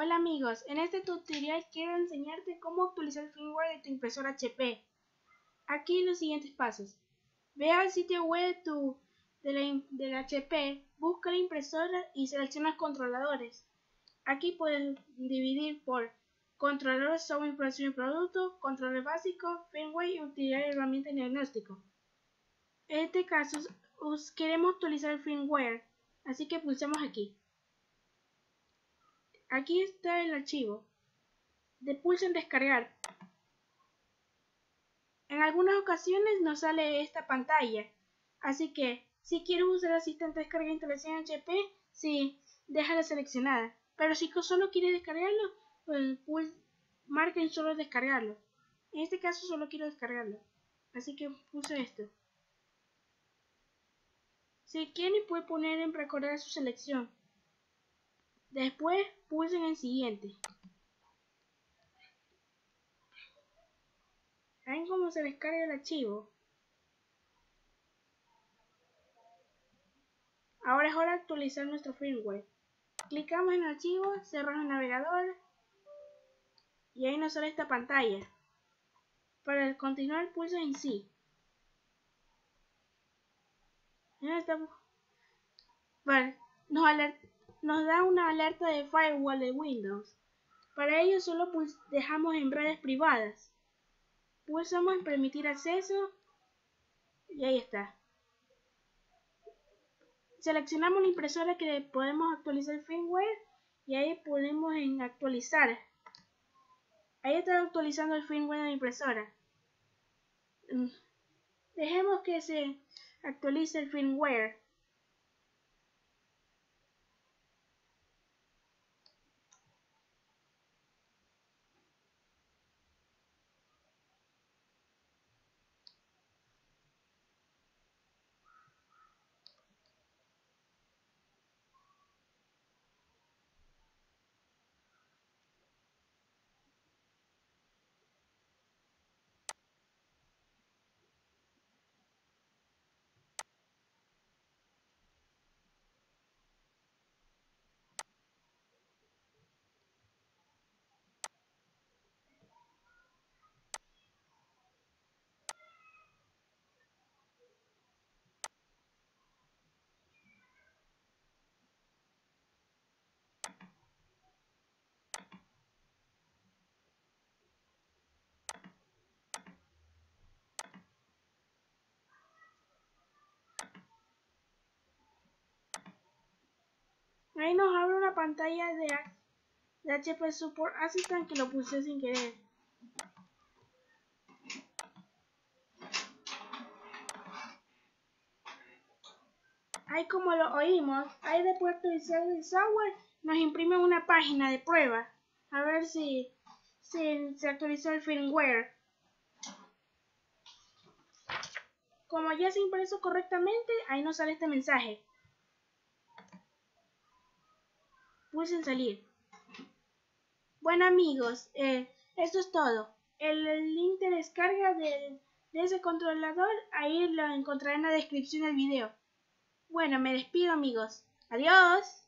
Hola amigos, en este tutorial quiero enseñarte cómo actualizar el firmware de tu impresora HP. Aquí los siguientes pasos. Ve al sitio web de la, HP, busca la impresora y selecciona controladores. Aquí puedes dividir por controladores software impresión y producto, controlador básico, firmware y utilidad de herramienta y diagnóstico. En este caso queremos actualizar el firmware, así que pulsemos aquí. Aquí está el archivo. De pulso en descargar. En algunas ocasiones nos sale esta pantalla. Así que, si quieres usar asistente de descarga de instalación HP, sí, déjala seleccionada. Pero si solo quieres descargarlo, pues, marquen solo descargarlo. En este caso solo quiero descargarlo. Así que puse esto. Si quieren puede poner en recordar su selección. Después pulsen en siguiente. ¿Ven cómo se descarga el archivo? Ahora es hora de actualizar nuestro firmware. Clicamos en archivo, cerramos el navegador y ahí nos sale esta pantalla. Para continuar pulsen en sí. Nos alerta nos da una alerta de firewall de Windows. Para ello solo dejamos en redes privadas. Pulsamos en permitir acceso y ahí está. Seleccionamos la impresora que podemos actualizar el firmware y ahí podemos en actualizar. Ahí está actualizando el firmware de la impresora. Mm. Dejemos que se actualice el firmware. Ahí nos abre una pantalla de, de HP Support Assistant que lo puse sin querer. Ahí como lo oímos, ahí de puerto de software nos imprime una página de prueba. A ver si, si se actualizó el firmware. Como ya se impreso correctamente, ahí nos sale este mensaje. Pulsen salir. Bueno amigos, eh, esto es todo. El, link de descarga de, de ese controlador, ahí lo encontrarán en la descripción del video. Bueno, me despido amigos. Adiós.